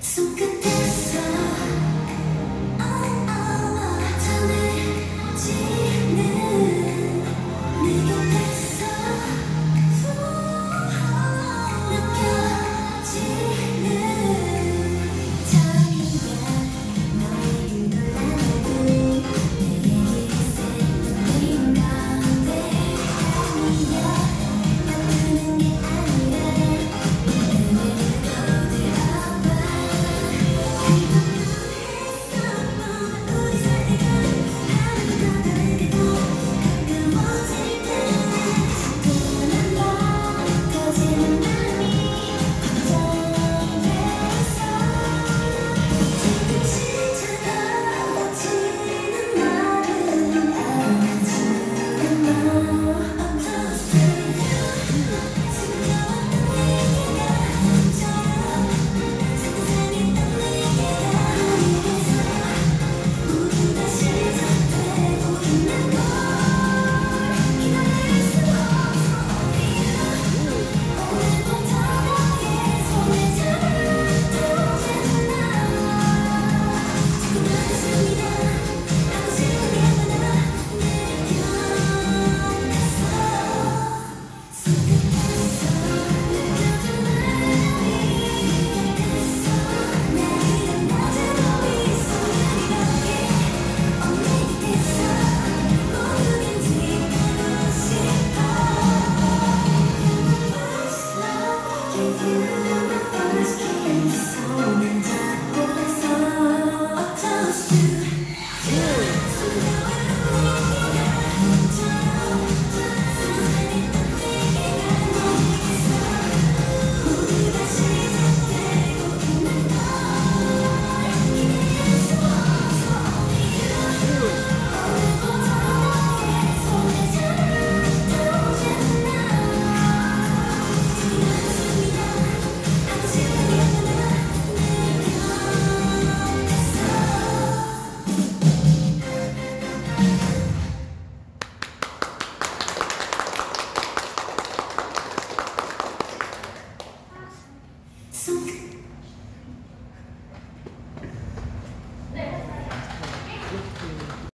손끝에 you